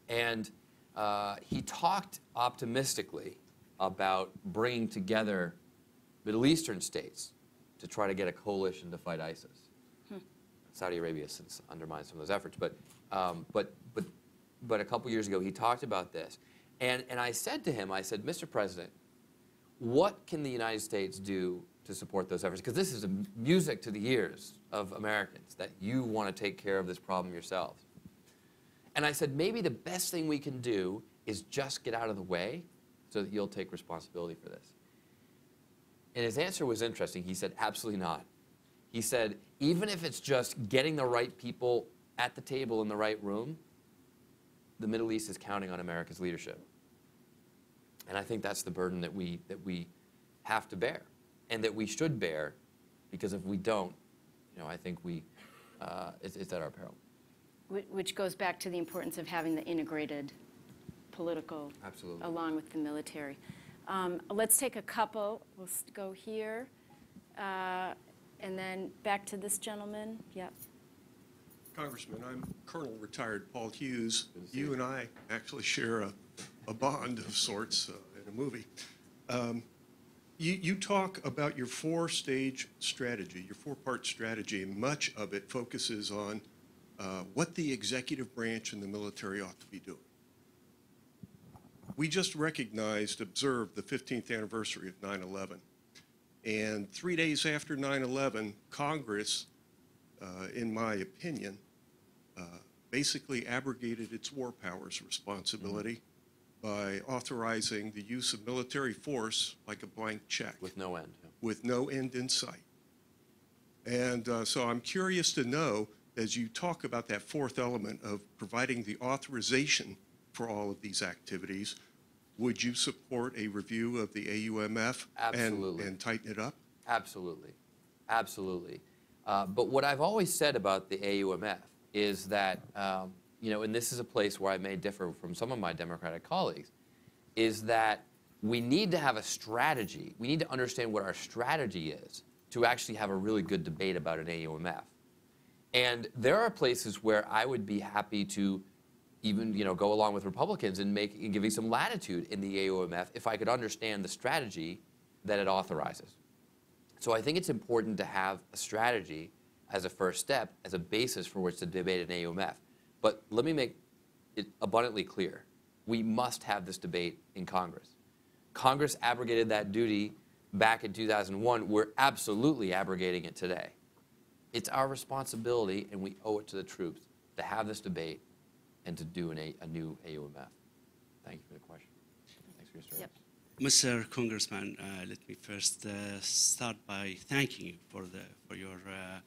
And uh, he talked optimistically about bringing together Middle Eastern states to try to get a coalition to fight ISIS. Saudi Arabia has since undermined some of those efforts, but, um, but, but, but a couple years ago he talked about this. And, and I said to him, I said, Mr. President, what can the United States do to support those efforts because this is music to the ears of Americans that you want to take care of this problem yourselves. And I said, maybe the best thing we can do is just get out of the way so that you'll take responsibility for this. And his answer was interesting. He said, absolutely not. He said, even if it's just getting the right people at the table in the right room, the Middle East is counting on America's leadership. And I think that's the burden that we, that we have to bear and that we should bear because if we don't, you know, I think we, uh, it's, it's at our peril. Which goes back to the importance of having the integrated political. Absolutely. Along with the military. Um, Let's take a couple. We'll go here, uh, and then back to this gentleman. Yep. Congressman, I'm Colonel retired Paul Hughes. Good to see You you. and I actually share a, a bond of sorts uh, in a movie. Um, You, you talk about your four-stage strategy, your four-part strategy, much of it focuses on uh, what the executive branch and the military ought to be doing. We just recognized, observed the 15th anniversary of 9/11. And three days after 9/11, Congress, uh, in my opinion, uh, basically abrogated its war powers responsibility by authorizing the use of military force like a blank check With no end. with no end in sight. And uh, so I'm curious to know, as you talk about that fourth element of providing the authorization for all of these activities, would you support a review of the AUMF and- and tighten it up? Absolutely. Absolutely. Uh, but what I've always said about the AUMF is that, um, you know, and this is a place where I may differ from some of my Democratic colleagues, is that we need to have a strategy. We need to understand what our strategy is to actually have a really good debate about an AUMF. And there are places where I would be happy to even you know go along with Republicans and make giving some latitude in the AUMF if I could understand the strategy that it authorizes. So I think it's important to have a strategy as a first step, as a basis for which to debate an AUMF. But let me make it abundantly clear: we must have this debate in Congress. Congress abrogated that duty back in 2001. We're absolutely abrogating it today. It's our responsibility, and we owe it to the troops to have this debate and to do an a, a new AUMF. Thank you for the question. Thanks for your service. Yep. Mr. Congressman, uh, let me first uh, start by thanking you for the for your uh,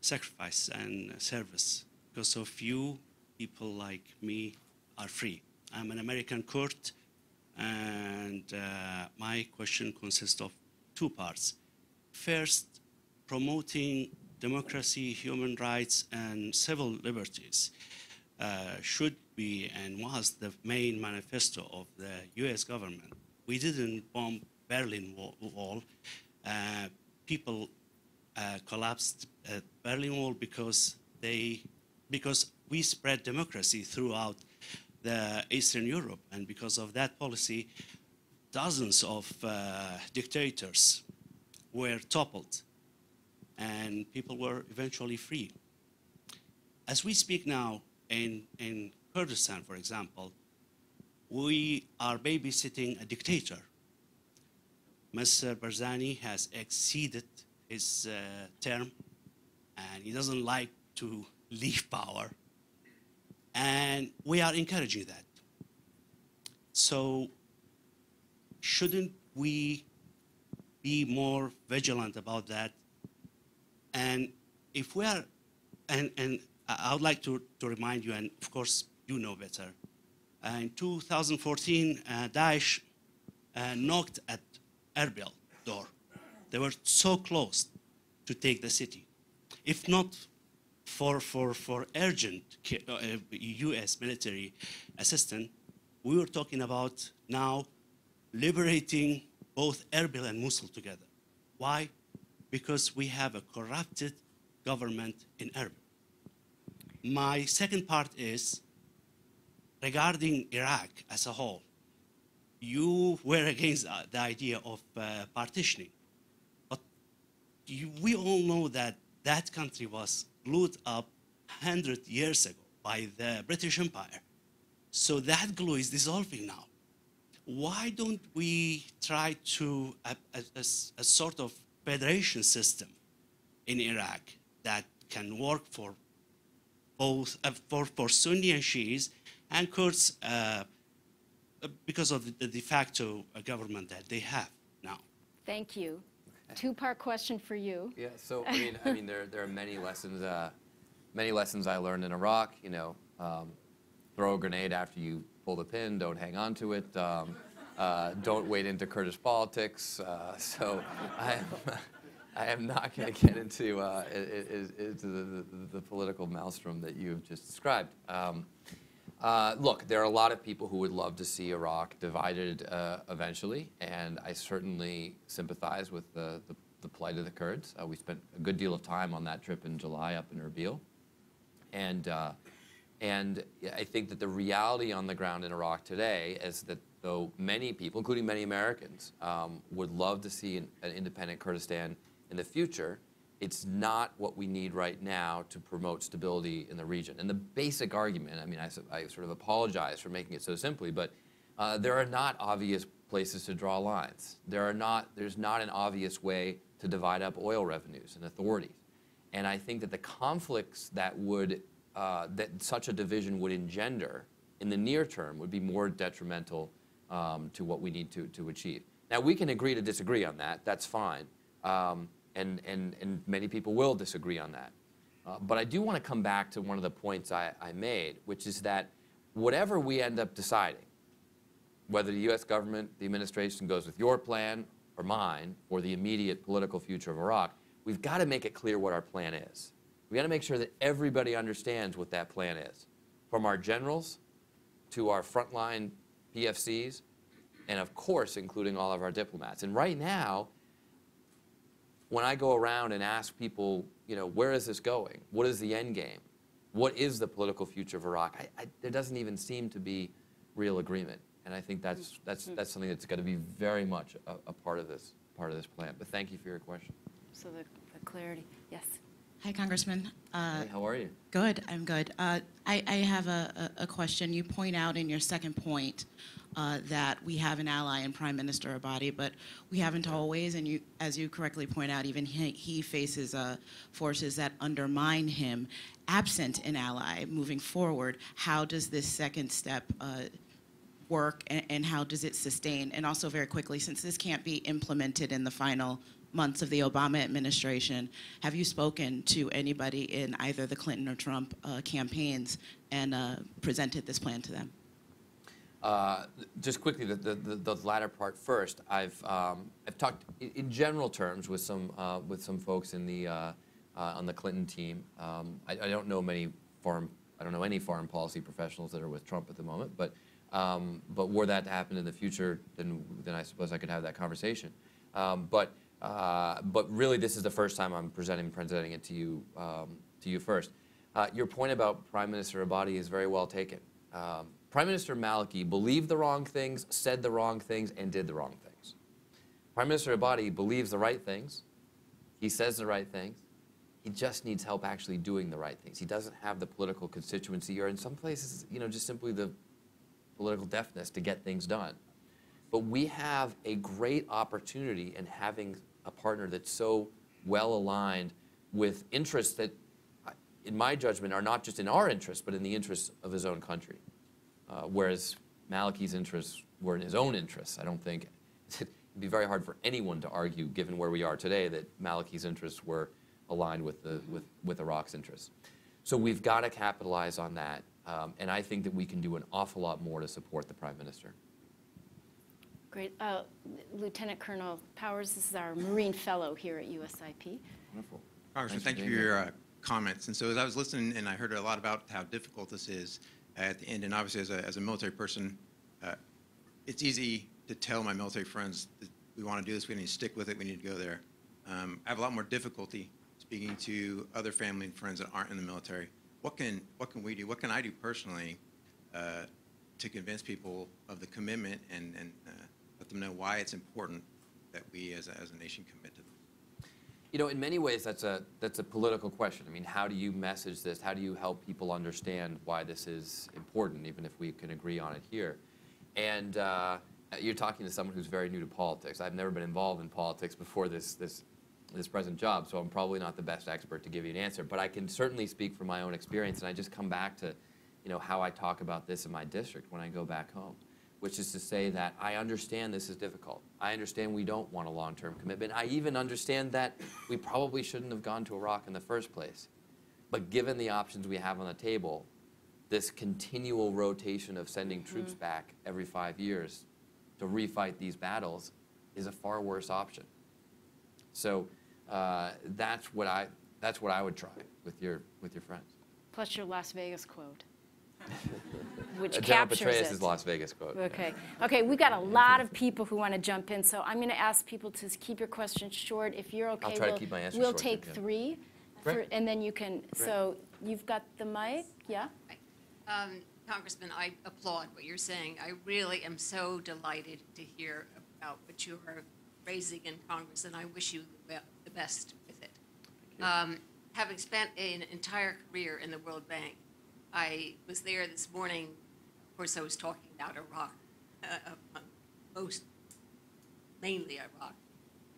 sacrifice and service. Because of you, people like me are free. I'm an American Kurd, and uh, my question consists of two parts. First, promoting democracy, human rights, and civil liberties uh, should be and was the main manifesto of the U.S. government. We didn't bomb Berlin Wall. Uh, people uh, collapsed Berlin Wall because they because we spread democracy throughout the Eastern Europe, and because of that policy, dozens of uh, dictators were toppled, and people were eventually free. As we speak now in, in Kurdistan, for example, we are babysitting a dictator. Mr. Barzani has exceeded his uh, term, and he doesn't like to leave power. And we are encouraging that. So, shouldn't we be more vigilant about that? And if we are, and, and I would like to, to remind you, and of course you know better, uh, in 2014, uh, Daesh uh, knocked at Erbil door. They were so close to take the city. If not for, for, for urgent uh, US military assistance, we were talking about now liberating both Erbil and Mosul together. Why? Because we have a corrupted government in Erbil. My second part is regarding Iraq as a whole. You were against uh, the idea of uh, partitioning, but you, we all know that that country was glued up 100 years ago by the British Empire. So that glue is dissolving now. Why don't we try to, a sort of federation system in Iraq that can work for both uh, for, for Sunni and Shias and Kurds uh, uh, because of the de facto uh, government that they have now. Thank you. Two-part question for you. Yeah, so I mean, I mean, there there are many lessons, uh, many lessons I learned in Iraq. You know, um, throw a grenade after you pull the pin. Don't hang on to it. Um, uh, don't wade into Kurdish politics. Uh, so I am, I am not going to get into uh, into the, the, the political maelstrom that you've just described. Um, uh, look, there are a lot of people who would love to see Iraq divided uh, eventually, and I certainly sympathize with the, the, the plight of the Kurds. Uh, we spent a good deal of time on that trip in July up in Erbil. And, uh, and I think that the reality on the ground in Iraq today is that though many people, including many Americans, um, would love to see an, an independent Kurdistan in the future, it's not what we need right now to promote stability in the region. And the basic argument, I mean, I sort of apologize for making it so simply, but uh, there are not obvious places to draw lines. There are not, there's not an obvious way to divide up oil revenues and authorities. And I think that the conflicts that would uh, that such a division would engender in the near term would be more detrimental um, to what we need to, to achieve. Now we can agree to disagree on that. That's fine, um, and and and many people will disagree on that. Uh, but I do want to come back to one of the points I, I made, which is that whatever we end up deciding, whether the U.S. government, the administration goes with your plan or mine, or the immediate political future of Iraq, we've got to make it clear what our plan is. We've got to make sure that everybody understands what that plan is, from our generals to our frontline PFCs, and of course, including all of our diplomats. And right now, when I go around and ask people, you know, where is this going? What is the end game? What is the political future of Iraq? I, I, there doesn't even seem to be real agreement, and I think that's that's that's something that's got to be very much a, a part of this part of this plan. But thank you for your question. So the the clarity, yes. Hi, Congressman. Uh, Hey, how are you? Good, I'm good. Uh, I, I have a, a a question. You point out in your second point uh, that we have an ally in Prime Minister Abadi, but we haven't always, and you, as you correctly point out, even he, he faces uh, forces that undermine him. Absent an ally moving forward, how does this second step uh, work and, and how does it sustain? And also, very quickly, since this can't be implemented in the final months of the Obama administration, have you spoken to anybody in either the Clinton or Trump uh, campaigns and uh, presented this plan to them? Uh, just quickly, the, the, the, latter part first. I've, um, I've talked in, in general terms with some, uh, with some folks in the, uh, uh, on the Clinton team. Um, I, I don't know many foreign, I don't know any foreign policy professionals that are with Trump at the moment, but, um, but were that to happen in the future, then, then I suppose I could have that conversation. Um, but, uh, but really, this is the first time I'm presenting, presenting it to you, um, to you first. Your point about Prime Minister Abadi is very well taken. Um, Prime Minister Maliki believed the wrong things, said the wrong things, and did the wrong things. Prime Minister Abadi believes the right things. He says the right things. He just needs help actually doing the right things. He doesn't have the political constituency, or in some places, you know, just simply the political deafness to get things done. But we have a great opportunity in having a partner that's so well aligned with interests that, in my judgment, are not just in our interests, but in the interests of his own country. Uh, whereas Maliki's interests were in his own interests. I don't think it'd be very hard for anyone to argue, given where we are today, that Maliki's interests were aligned with, the, with, with Iraq's interests. So we've got to capitalize on that, um, and I think that we can do an awful lot more to support the Prime Minister. Great. Uh, Lieutenant Colonel Powers, this is our Marine Fellow here at USIP. Wonderful. Congressman, thank you for your uh, comments. And so as I was listening, and I heard a lot about how difficult this is at the end, and obviously as a, as a military person, uh, it's easy to tell my military friends that we want to do this, we need to stick with it, we need to go there. Um, I have a lot more difficulty speaking to other family and friends that aren't in the military. What can, what can we do? What can I do personally uh, to convince people of the commitment and, and uh, let them know why it's important that we as a, as a nation commit to? You know, in many ways, that's a that's a political question. I mean, how do you message this? How do you help people understand why this is important, even if we can agree on it here? And uh, you're talking to someone who's very new to politics. I've never been involved in politics before this this this present job, so I'm probably not the best expert to give you an answer. But I can certainly speak from my own experience, and I just come back to, you know, how I talk about this in my district when I go back home, which is to say that I understand this is difficult. I understand we don't want a long-term commitment. I even understand that we probably shouldn't have gone to Iraq in the first place. But given the options we have on the table, this continual rotation of sending troops back every five years to refight these battles is a far worse option. So uh, that's what I that's what I would try with your with your friends. Plus your Las Vegas quote, which Uh, General captures Petraeus' it. Las Vegas quote. Okay, okay, we got a lot of people who want to jump in, so I'm going to ask people to keep your questions short. If you're okay, I'll try to we'll- keep my answers We'll short, too, take yeah. three, Great. for- and then you can, so you've got the mic, yeah? Um, Congressman, I applaud what you're saying. I really am so delighted to hear about what you are raising in Congress, and I wish you the the best with it. Um, Having spent an entire career in the World Bank, I was there this morning, of course, I was talking about Iraq, uh, uh, most, mainly Iraq.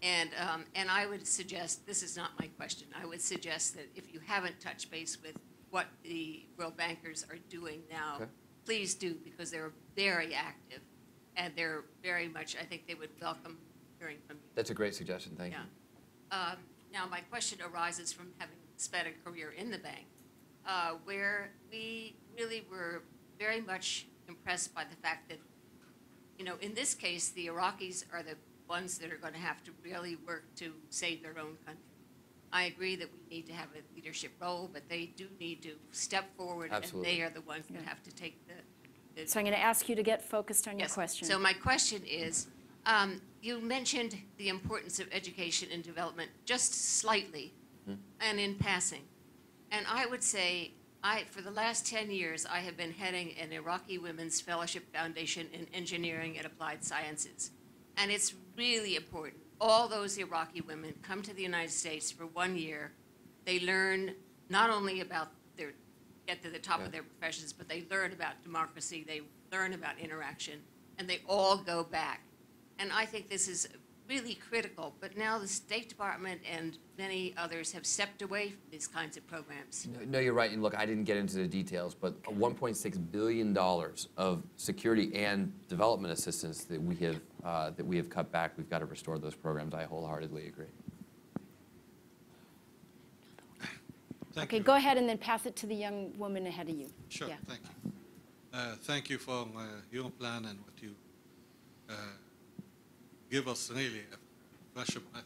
And, um, and I would suggest, this is not my question, I would suggest that if you haven't touched base with what the World Bankers are doing now, Okay. please do, because they're very active, and they're very much, I think they would welcome hearing from you. That's a great suggestion. Thank you. Um, Now, my question arises from having spent a career in the bank, uh, where we really were very much impressed by the fact that, you know, in this case, the Iraqis are the ones that are going to have to really work to save their own country. I agree that we need to have a leadership role, but they do need to step forward, and they are the ones that Yeah. have to take the, the So I'm going to ask you to get focused on your question. So my question is, um, you mentioned the importance of education and development just slightly and in passing. And I would say, I, for the last 10 years, I have been heading an Iraqi Women's Fellowship Foundation in Engineering and Applied Sciences. And it's really important. All those Iraqi women come to the United States for one year. They learn not only about their, get to the top Yeah. of their professions, but they learn about democracy, they learn about interaction, and they all go back. And I think this is really critical, but now the State Department and many others have stepped away from these kinds of programs. No, No, you're right. And look, I didn't get into the details, but $1.6 billion of security and development assistance that we have, uh, that we have cut back, we've got to restore those programs. I wholeheartedly agree. Thank Okay, you. go ahead and then pass it to the young woman ahead of you. Sure, Yeah. thank you. Uh, Thank you for uh, your plan and what you uh, give us really a fresh breath.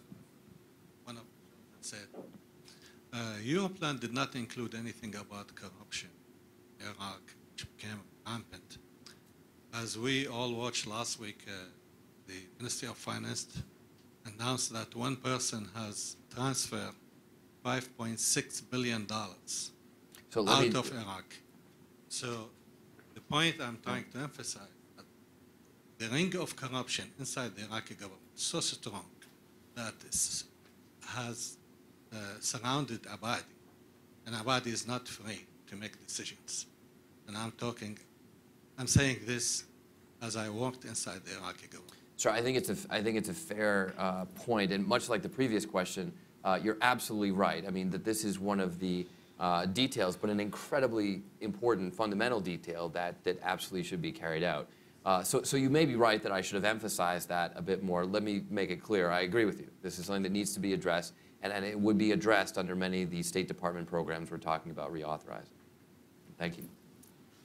One of them said, uh, your plan did not include anything about corruption in Iraq, which became rampant. As we all watched last week, uh, the Ministry of Finance announced that one person has transferred $5.6 billion So let me, out of Iraq. So the point I'm trying to emphasize, the ring of corruption inside the Iraqi government is so strong that it has uh, surrounded Abadi, and Abadi is not free to make decisions. And I'm talking, I'm saying this as I walked inside the Iraqi government. Sure, I think it's a, I think it's a fair uh, point, and much like the previous question, uh, you're absolutely right. I mean, that this is one of the uh, details, but an incredibly important fundamental detail that, that absolutely should be carried out. Uh, so, so you may be right that I should have emphasized that a bit more. Let me make it clear. I agree with you. This is something that needs to be addressed, and, and it would be addressed under many of the State Department programs we're talking about reauthorizing. Thank you.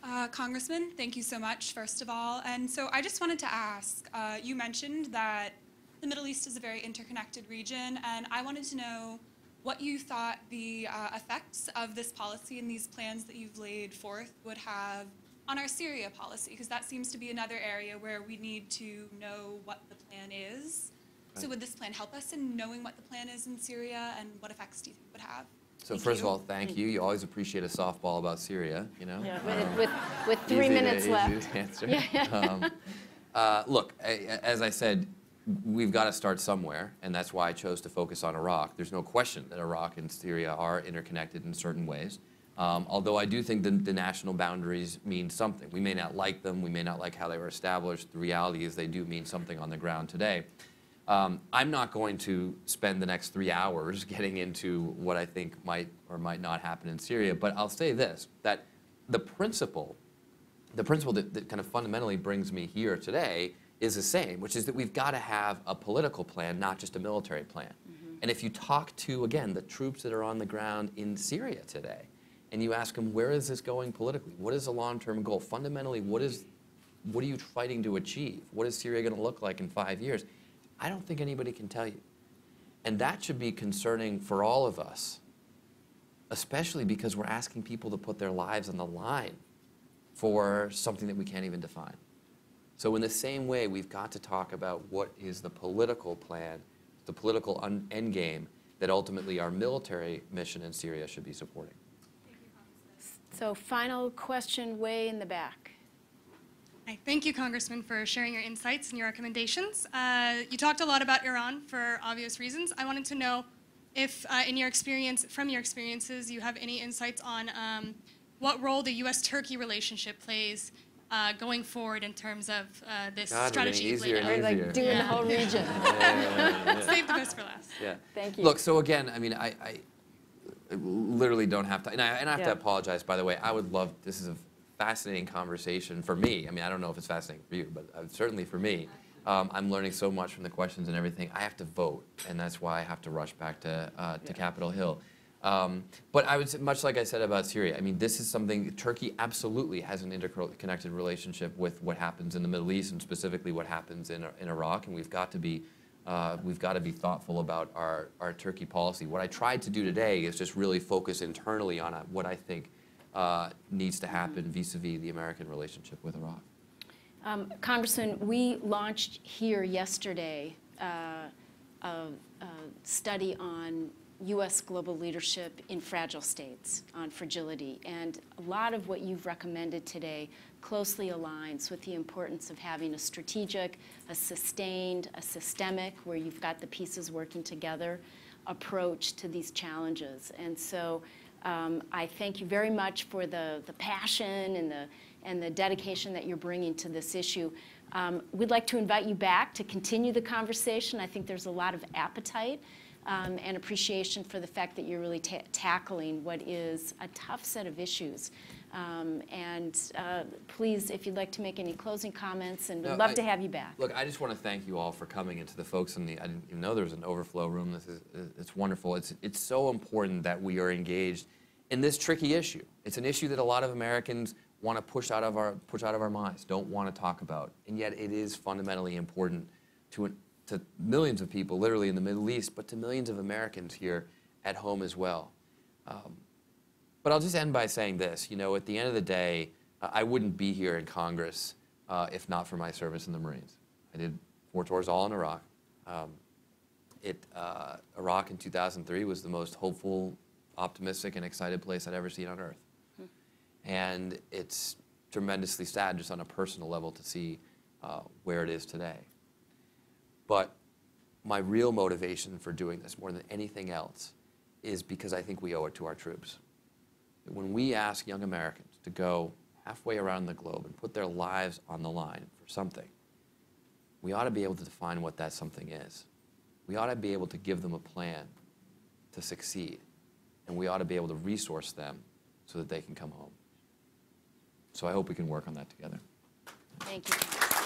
Uh, Congressman, thank you so much, first of all. And so I just wanted to ask uh, you mentioned that the Middle East is a very interconnected region, and I wanted to know what you thought the uh, effects of this policy and these plans that you've laid forth would have on our Syria policy, because that seems to be another area where we need to know what the plan is. So, would this plan help us in knowing what the plan is in Syria, and what effects do you think it would have? So Thank first of all, thank you. You always appreciate a softball about Syria, you know? Yeah, Um, with, with, with three Easy to- minutes easy to left. answer. Yeah. Um, uh, Look, a- a- as I said, we've got to start somewhere, and that's why I chose to focus on Iraq. There's no question that Iraq and Syria are interconnected in certain ways. Um, Although I do think the the national boundaries mean something. We may not like them, we may not like how they were established. The reality is they do mean something on the ground today. Um, I'm not going to spend the next three hours getting into what I think might or might not happen in Syria, but I'll say this, that the principle, the principle that, that kind of fundamentally brings me here today is the same, which is that we've got to have a political plan, not just a military plan. And if you talk to, again, the troops that are on the ground in Syria today, and you ask them, where is this going politically? What is the long-term goal? Fundamentally, what is, what are you fighting to achieve? What is Syria going to look like in five years? I don't think anybody can tell you. And that should be concerning for all of us, especially because we're asking people to put their lives on the line for something that we can't even define. So in the same way, we've got to talk about what is the political plan, the political end game that ultimately our military mission in Syria should be supporting. So final question way in the back. Hi, Thank you, Congressman, for sharing your insights and your recommendations. Uh, you talked a lot about Iran for obvious reasons. I wanted to know if, uh, in your experience, from your experiences, you have any insights on um, what role the U.S.-Turkey relationship plays uh, going forward in terms of uh, this God, we're strategy you've easier laid and easier. Like doing the Yeah. whole region. Save the best for last. Yeah. Thank you. Look, so again, I mean, I, I literally don't have to, and I, and I have Yeah. to apologize, by the way. I would love, this is a fascinating conversation for me. I mean, I don't know if it's fascinating for you, but uh, certainly for me. Um, I'm learning so much from the questions and everything. I have to vote, and that's why I have to rush back to, uh, to Capitol Hill. Um, but I would say, much like I said about Syria, I mean, this is something, Turkey absolutely has an interconnected relationship with what happens in the Middle East and specifically what happens in, in Iraq, and we've got to be, uh, we've got to be thoughtful about our, our Turkey policy. What I tried to do today is just really focus internally on uh, what I think uh, needs to happen vis-a-vis the American relationship with Iraq. Um, Congressman, we launched here yesterday uh, a, a study on U.S. global leadership in fragile states, on fragility. And a lot of what you've recommended today closely aligns with the importance of having a strategic, a sustained, a systemic, where you've got the pieces working together, approach to these challenges. And so um, I thank you very much for the, the passion and the, and the dedication that you're bringing to this issue. Um, we'd like to invite you back to continue the conversation. I think there's a lot of appetite um, and appreciation for the fact that you're really ta- tackling what is a tough set of issues. Um, and uh, please, if you'd like to make any closing comments, and we'd No, love I- to have you back. Look, I just want to thank you all for coming and to the folks in the, I didn't even know there was an overflow room. This is, it's wonderful. It's, it's so important that we are engaged in this tricky issue. It's an issue that a lot of Americans want to push out of our, push out of our minds, don't want to talk about. And yet it is fundamentally important to, to millions of people, literally in the Middle East, but to millions of Americans here at home as well. Um, but I'll just end by saying this. You know, at the end of the day, uh, I wouldn't be here in Congress uh, if not for my service in the Marines. I did four tours all in Iraq. Um, it, uh, Iraq in 2003 was the most hopeful, optimistic, and excited place I'd ever seen on earth. And it's tremendously sad just on a personal level to see uh, where it is today. But my real motivation for doing this more than anything else is because I think we owe it to our troops. When we ask young Americans to go halfway around the globe and put their lives on the line for something, we ought to be able to define what that something is. We ought to be able to give them a plan to succeed, and we ought to be able to resource them so that they can come home. So I hope we can work on that together. Thank you.